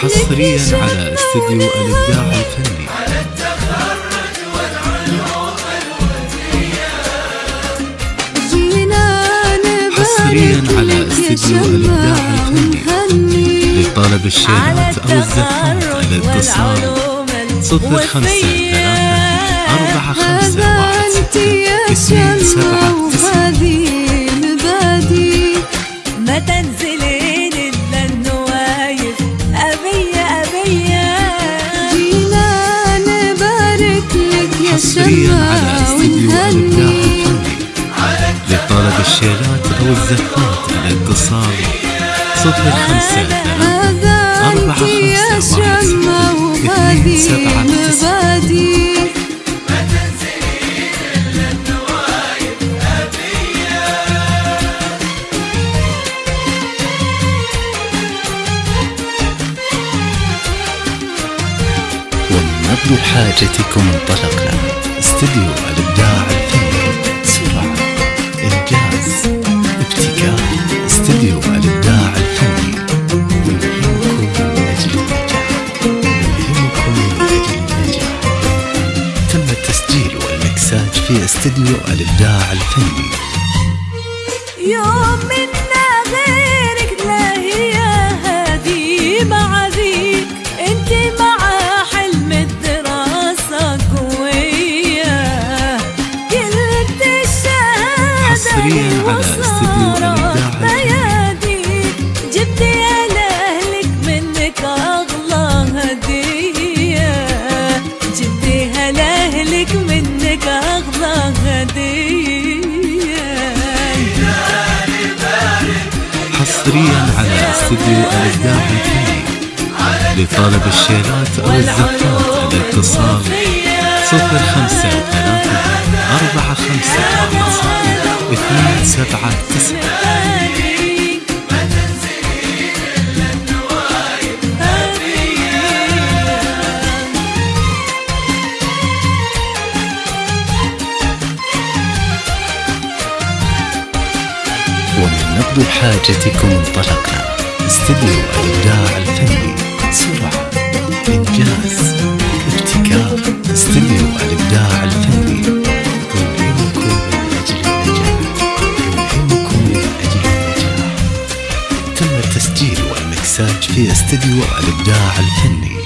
حصريا على استديو الإبداع الفني. حصريا على استديو الإبداع الفني. لطلب الشيرات أو الزفات الاتصال صفر خمسة ثلاثة أربعة خمسة واحد. ستة اثنين سبعة تسعة حصريا على استديو لطلب الشيرات أو الزفات الاتصال صفر خمسة ثلاثة. أربعة خمسة واحد اثنين سبعة تسعة. ومن نبض حاجتكم انطلقنا استديو الإبداع الفني. سرعة إنجاز ابتكار. استديو الإبداع الفني. يلهمكم من أجل النجاح. يلهمكم من أجل النجاح. تم التسجيل والمكساج في استديو الإبداع الفني. يوم منا حصريا على استديو الإبداع الفني لطلب الشيرات أو الزفات الاتصال صفر خمسة ثلاثة أربعة خمسة اثنين سبعة حاجتكم انطلقنا. استديو الإبداع الفني سرعة إنجاز ابتكار استديو الإبداع الفني. يلهمكم من أجل النجاح. يلهمكم من أجل النجاح. تم التسجيل والمكساج في استديو الإبداع الفني.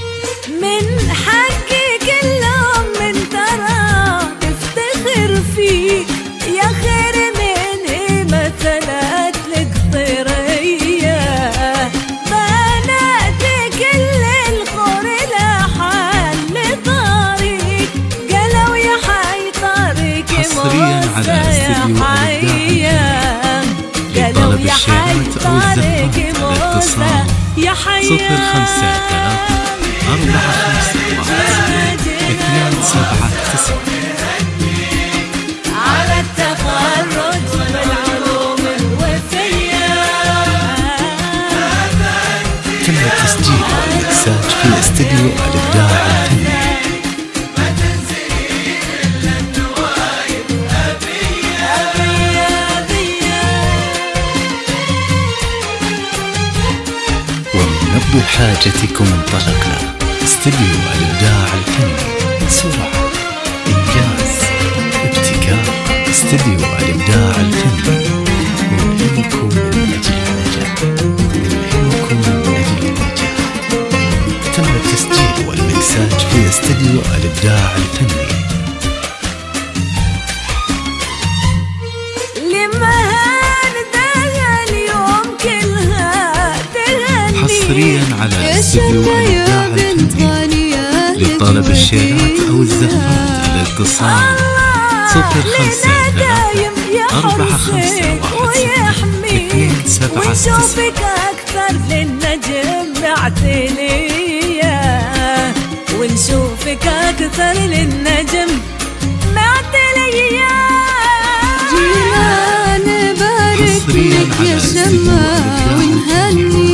أو صفر خمسة ثلاثة أربعة خمسة واحد سبعة تسعة تم التسجيل والمكساج في استديو الإبداع نبض حاجتكم انطلقنا. استديو الإبداع الفني. سرعة. إنجاز. ابتكار. استديو الإبداع الفني. استديو الإبداع الفني لطلب الشيرات أو الزفات الاتصال صفر خمسة ثلاثة أربعة خمسة واحد ستة ونشوفك أكثر للنجم معتلية ونشوفك أكثر للنجم معتلية حصريا على استديو الإبداع الفني على